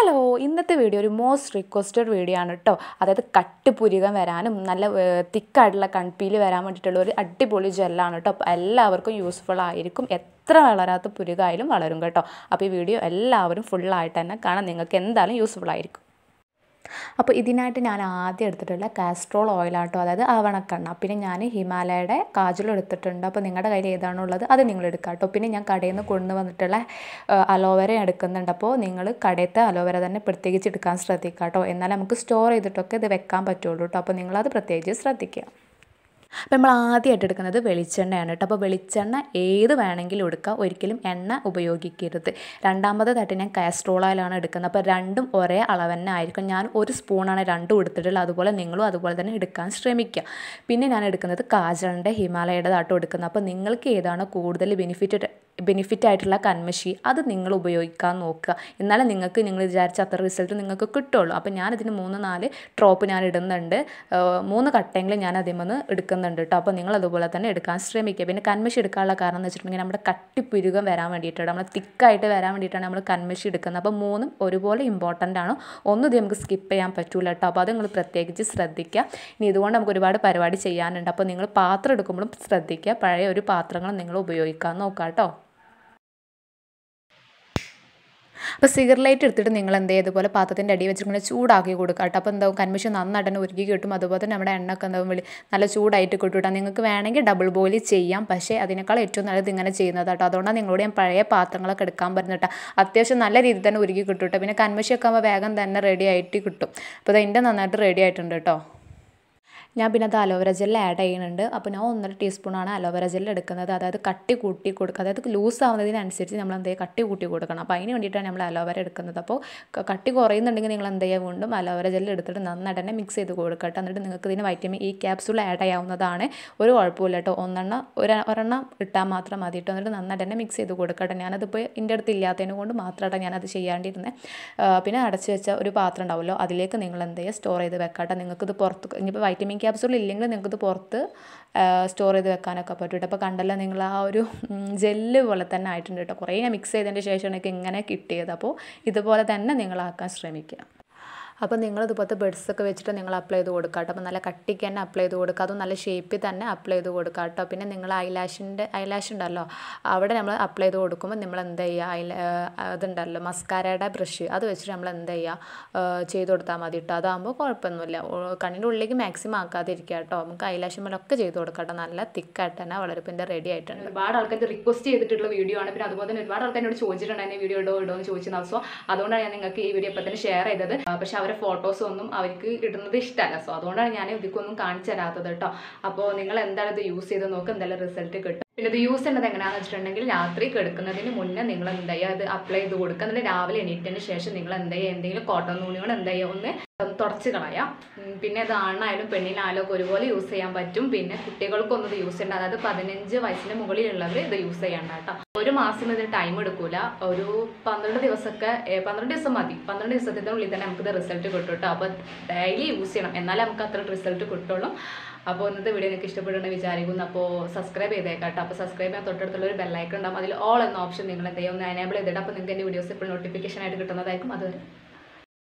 Hello ഇന്നത്തെ video ഒരു most requested video ആണ് കേട്ടോ അതായത് കട്ടുപുരുകം വരാനും നല്ല തിക്കായിട്ടുള്ള കൺപീൽ വരാൻ വേണ്ടിയിട്ടുള്ള ഒരു അടിപൊളി ജെല്ലാണ് കേട്ടോ എല്ലാവർക്കും യൂസ്ഫുൾ ആയിരിക്കും. എത്ര വളരാത്ത പുരുകായാലും വളരും കേട്ടോ. അപ്പോൾ ഈ വീഡിയോ എല്ലാവരും ഫുള്ളായിട്ട് തന്നെ കാണാൻ നിങ്ങൾക്ക് എന്തായാലും യൂസ്ഫുൾ ആയിരിക്കും. അപ്പോൾ ഇതിനായിട്ട് ഞാൻ ആദ്യം എടുത്തിട്ടുള്ള കാസ്ട്രോൾ ഓയിലാട്ടോ അതായത് ആവണക്കെണ്ണ. പിന്നെ ഞാൻ ഹിമാലയയുടെ കാജലും എടുത്തിട്ടുണ്ട്. അപ്പോൾ നിങ്ങളുടെ കയ്യിൽ ഏതാണോ ഉള്ളത് അത് നിങ്ങൾ എടുക്കുക കേട്ടോ. പിന്നെ ഞാൻ കടയിൽ നിന്ന് കൊണ്ടുവന്നിട്ടുള്ള അലോവേര എടുക്കുന്നുണ്ട്. അപ്പോൾ നിങ്ങൾ കടയത്തെ അലോവേര തന്നെ പ്രത്യേകിച്ച് എടുക്കാൻ ശ്രദ്ധിക്കുക കേട്ടോ. എന്നാൽ നമുക്ക് സ്റ്റോർ ചെയ്തിട്ടൊക്കെ ഇത് വെക്കാൻ പറ്റുള്ളൂ കേട്ടോ. അപ്പോൾ നിങ്ങളത് പ്രത്യേകിച്ച് ശ്രദ്ധിക്കുക. അപ്പോൾ നമ്മൾ ആദ്യമായിട്ട് എടുക്കുന്നത് വെളിച്ചെണ്ണയാണ് കേട്ടോ. അപ്പോൾ വെളിച്ചെണ്ണ ഏത് വേണമെങ്കിലും എടുക്കുക ഒരിക്കലും എണ്ണ ഉപയോഗിക്കരുത്. രണ്ടാമതായിട്ട് ഞാൻ കാസ്ട്രോൾ ഓയിലാണ് എടുക്കുന്നത്. അപ്പോൾ രണ്ടും ഒരേ അളവ് തന്നെ ആയിരിക്കും. ഞാൻ ഒരു സ്പൂണാണ് രണ്ടും എടുത്തിട്ടുള്ളത്. അതുപോലെ നിങ്ങളും അതുപോലെ തന്നെ എടുക്കാൻ ശ്രമിക്കുക. പിന്നെ ഞാൻ എടുക്കുന്നത് കാജലിന്റെ ഹിമാലയയുടേതാട്ടോ എടുക്കുന്നത്. അപ്പോൾ നിങ്ങൾക്ക് ഏതാണ് കൂടുതൽ ബെനിഫിറ്റ് ബെനിഫിറ്റ് ആയിട്ടുള്ള കൺമഷി അത് നിങ്ങൾ ഉപയോഗിക്കാൻ നോക്കുക. എന്നാലേ നിങ്ങൾക്ക് നിങ്ങൾ വിചാരിച്ച അത്ര റിസൾട്ട് നിങ്ങൾക്ക് കിട്ടുള്ളൂ. അപ്പോൾ ഞാനിതിന് മൂന്ന് നാല് ഡ്രോപ്പ് ഞാൻ ഇടുന്നുണ്ട്. മൂന്ന് കട്ടെങ്കിലും ഞാൻ അതിൽ നിന്ന് എടുക്കുന്നുണ്ട് കേട്ടോ അപ്പോൾ നിങ്ങൾ അതുപോലെ തന്നെ എടുക്കാൻ ശ്രമിക്കുക. പിന്നെ കൺമഷി എടുക്കാനുള്ള കാരണം എന്ന് വെച്ചിട്ടുണ്ടെങ്കിൽ നമ്മുടെ കട്ടിപ്പുരുകം വരാൻ വേണ്ടിയിട്ടാണ്. നമ്മൾ തിക്കായിട്ട് വരാൻ വേണ്ടിയിട്ടാണ് നമ്മൾ കൺമഷി എടുക്കുന്നത്. അപ്പോൾ മൂന്നും ഒരുപോലെ ഇമ്പോർട്ടന്റ് ആണ്. ഒന്നും നമുക്ക് സ്കിപ്പ് ചെയ്യാൻ പറ്റില്ല കേട്ടോ അപ്പോൾ അത് നിങ്ങൾ പ്രത്യേകിച്ച് ശ്രദ്ധിക്കുക. ഇനി ഇതുകൊണ്ട് നമുക്ക് ഒരുപാട് പരിപാടി ചെയ്യാനുണ്ട്. അപ്പോൾ നിങ്ങൾ പാത്രം എടുക്കുമ്പോഴും ശ്രദ്ധിക്കുക. പഴയ ഒരു പാത്രങ്ങൾ നിങ്ങൾ ഉപയോഗിക്കാൻ നോക്കാം കേട്ടോ അപ്പോൾ സിഗർ ലൈറ്റ് എടുത്തിട്ട് നിങ്ങൾ എന്ത് ചെയ്യുക ഇതുപോലെ പാത്രത്തിന്റെ അടി വെച്ചിട്ട് ഇങ്ങനെ ചൂടാക്കി കൊടുക്കുക കേട്ടോ. അപ്പോൾ എന്താവും കൺമിഷൻ നന്നായിട്ട് തന്നെ ഉരുക്കി കിട്ടും. അതുപോലെ തന്നെ നമ്മുടെ എണ്ണയൊക്കെ എന്താവും വെളി നല്ല ചൂടായിട്ട് കിട്ടും കേട്ടോ. നിങ്ങൾക്ക് വേണമെങ്കിൽ ഡബിൾ ബോയിൽ ചെയ്യാം. പക്ഷേ അതിനേക്കാൾ ഏറ്റവും നല്ലത് ഇങ്ങനെ ചെയ്യുന്നത് കേട്ടോ. അതുകൊണ്ടാണ് നിങ്ങളോട് ഞാൻ പഴയ പാത്രങ്ങളൊക്കെ എടുക്കാൻ പറഞ്ഞിട്ട് അത്യാവശ്യം നല്ല രീതിയിൽ തന്നെ ഉരുക്കി കിട്ടും കേട്ടോ. പിന്നെ കൺമിഷൊക്കെ ആകുമ്പോൾ വേഗം തന്നെ റെഡി ആയിട്ട് കിട്ടും. അപ്പോൾ അതിന്റെ നന്നായിട്ട് റെഡി ആയിട്ടുണ്ട് കേട്ടോ. ഞാൻ പിന്നെ അത് അലോവേര ജെൽ ആഡ് ചെയ്യുന്നുണ്ട്. അപ്പോൾ ഞാൻ ഒന്നര ടീസ്പൂണാണ് അലോവേര ജെൽ എടുക്കുന്നത്. അതായത് കട്ടി കൂട്ടി കൊടുക്കുക. അതായത് ലൂസ് ആവുന്നതിനനുസരിച്ച് നമ്മൾ എന്ത് കട്ടി കൂട്ടി കൊടുക്കണം. അപ്പോൾ അതിന് വേണ്ടിയിട്ടാണ് നമ്മൾ അലോവേര എടുക്കുന്നത്. അപ്പോൾ കട്ടി കുറയുന്നുണ്ടെങ്കിൽ നിങ്ങൾ എന്ത് ചെയ്യുക? വീണ്ടും അലോവേര ജെൽ എടുത്തിട്ട് നന്നായിട്ട് തന്നെ മിക്സ് ചെയ്ത് കൊടുക്കട്ടെ എന്നിട്ട് നിങ്ങൾക്ക് ഇതിന് വൈറ്റമിൻ ഇ ക്യാപ്സൂൾ ആഡ് ചെയ്യാവുന്നതാണ്. ഒരു കുഴപ്പമില്ല കേട്ടോ. ഒന്നെണ്ണം ഒരു ഒരെണ്ണം ഇട്ടാൽ മാത്രം മതി കേട്ടോ. എന്നിട്ട് നന്നായിട്ട് തന്നെ മിക്സ് ചെയ്ത് കൊടുക്കട്ടെ ഞാനതിപ്പോൾ എന്റെ അടുത്ത് ഇല്ലാത്തതിനെ കൊണ്ട് മാത്രമായിട്ട് ഞാനത് ചെയ്യാണ്ടിരുന്നത് പിന്നെ അടച്ചു വെച്ച ഒരു പാത്രം ഉണ്ടാവുമല്ലോ. അതിലേക്ക് നിങ്ങൾ എന്ത് ചെയ്യുക? സ്റ്റോർ ചെയ്ത് വെക്കട്ടെ നിങ്ങൾക്കിത് പുറത്ത് ഇനിയിപ്പോൾ വൈറ്റമിൻ ക്യാപ്സൂൾ ഇല്ലെങ്കിൽ നിങ്ങൾക്കത് പുറത്ത് സ്റ്റോർ ചെയ്ത് വെക്കാനൊക്കെ പറ്റും കേട്ടോ അപ്പോൾ കണ്ടല്ലോ നിങ്ങൾ ആ ഒരു ജെല്ല് പോലെ തന്നെ ആയിട്ടുണ്ട് കേട്ടോ കുറേ ഞാൻ മിക്സ് ചെയ്തതിന്റെ ശേഷമാണ് എനിക്ക് ഇങ്ങനെ കിട്ടിയത്. അപ്പോൾ ഇതുപോലെ തന്നെ നിങ്ങളാക്കാൻ ശ്രമിക്കുക. അപ്പോൾ നിങ്ങൾ ഇതുപോലത്തെ ബെഡ്സൊക്കെ വെച്ചിട്ട് നിങ്ങൾ അപ്ലൈ ചെയ്ത് കൊടുക്കുക കേട്ടോ. അപ്പോൾ നല്ല കട്ടിക്ക് തന്നെ അപ്ലൈ ചെയ്ത് കൊടുക്കുക അതും നല്ല ഷേപ്പിൽ തന്നെ അപ്ലൈ ചെയ്ത് കൊടുക്കുക കേട്ടോ. പിന്നെ നിങ്ങൾ ഐലാഷിന്റെ ഐലാഷ് ഉണ്ടല്ലോ അവിടെ നമ്മൾ അപ്ലൈ ചെയ്ത് കൊടുക്കുമ്പോൾ നമ്മൾ എന്ത് ചെയ്യുക? ഐല അതുണ്ടല്ലോ മസ്കാരയുടെ ബ്രഷ് അത് വെച്ചിട്ട് നമ്മൾ എന്ത് ചെയ്യുക? ചെയ്ത് കൊടുത്താൽ മതി കേട്ടോ. അതാകുമ്പോൾ കുഴപ്പമൊന്നുമില്ല. കണ്ണിന്റെ ഉള്ളിലേക്ക് മാക്സിമം ആക്കാതിരിക്കുക കേട്ടോ. നമുക്ക് ഐലാഷ് മേലൊക്കെ ചെയ്ത് കൊടുക്കാം കേട്ടോ. നല്ല തിക്കായിട്ട് തന്നെ വളർപ്പിന്റെ റെഡി ആയിട്ടുണ്ട്. ഒരുപാട് ആൾക്കാർ റിക്വസ്റ്റ് ചെയ്തിട്ടുള്ള വീഡിയോ ആണ്. പിന്നെ അതുപോലെ തന്നെ ഒരുപാട് ആൾക്കാർ എന്നോട് ചോദിച്ചിട്ടുണ്ടായിരുന്നു വീഡിയോ ഇടോ ഇടോ എന്ന് ചോദിച്ചിരുന്നു. സോ അതുകൊണ്ടാണ് ഞാൻ നിങ്ങൾക്ക് ഈ വീഡിയോ ഇപ്പം തന്നെ ഷെയർ ചെയ്തത്. പക്ഷെ അവരെ ഫോട്ടോസും ഒന്നും അവർക്ക് ഇടുന്നത് ഇഷ്ടമല്ല. സോ അതുകൊണ്ടാണ് ഞാൻ ഇതിക്കൊന്നും കാണിച്ചു തരാത്തത് കേട്ടോ അപ്പോൾ നിങ്ങൾ എന്തായാലും ഇത് യൂസ് ചെയ്ത് നോക്കുക എന്തായാലും റിസൾട്ട് കിട്ടും. പിന്നെ ഇത് യൂസ് ചെയ്യുന്നത് എങ്ങനെയാണെന്ന് വെച്ചിട്ടുണ്ടെങ്കിൽ രാത്രി കിടക്കുന്നതിന് മുന്നേ നിങ്ങൾ എന്താ ചെയ്യുക അത് അപ്ലൈ ചെയ്ത് കൊടുക്കുക. എന്നിട്ട് രാവിലെ എണീറ്റതിന് ശേഷം നിങ്ങൾ എന്താ ചെയ്യുക എന്തെങ്കിലും കോട്ടൺ തുണികൾ എന്താ ചെയ്യുക ഒന്ന് തുടച്ച് കളയാം. പിന്നെ അത് ആണായാലും പെണ്ണിനായാലും ഒക്കെ ഒരുപോലെ യൂസ് ചെയ്യാൻ പറ്റും. പിന്നെ കുട്ടികൾക്കൊന്നും ഇത് യൂസ് ചെയ്യേണ്ട. അതായത് പതിനഞ്ച് വയസ്സിന് മുകളിലുള്ളവർ ഇത് യൂസ് ചെയ്യണ്ട കേട്ടോ. ഒരു മാസം ഇതിന് ടൈം എടുക്കൂല. ഒരു പന്ത്രണ്ട് ദിവസമൊക്കെ പന്ത്രണ്ട് ദിവസം മതി. പന്ത്രണ്ട് ദിവസത്തിനുള്ളിൽ തന്നെ നമുക്ക് നമുക്കിത് റിസൾട്ട് കിട്ടും കേട്ടോ. അപ്പോൾ ഡെയിലി യൂസ് ചെയ്യണം. എന്നാലേ നമുക്ക് അത്ര റിസൾട്ട് കിട്ടുള്ളൂ. അപ്പോൾ ഇന്നത്തെ വീഡിയോ നിങ്ങൾക്ക് ഇഷ്ടപ്പെടുന്ന വിചാരിക്കുന്നു. അപ്പോൾ സബ്സ്ക്രൈബ് ചെയ്തേക്കാട്ടോ. അപ്പോൾ സബ്സ്ക്രൈബ് ചെയ്യാൻ തൊട്ടടുത്തുള്ള ഒരു ബെല്ലൈക്കൺ ഉണ്ടാകും അതിൽ ഓൾ എന്ന ഓപ്ഷൻ നിങ്ങൾ എന്ത് ഒന്ന് എനേബിൾ ചെയ്തിട്ട്. അപ്പോൾ നിങ്ങൾക്ക് എന്റെ വീഡിയോസ് ഇപ്പോൾ നോട്ടിഫിക്കേഷൻ ആയിട്ട് കിട്ടുന്നതായിരിക്കും. അതുവരെ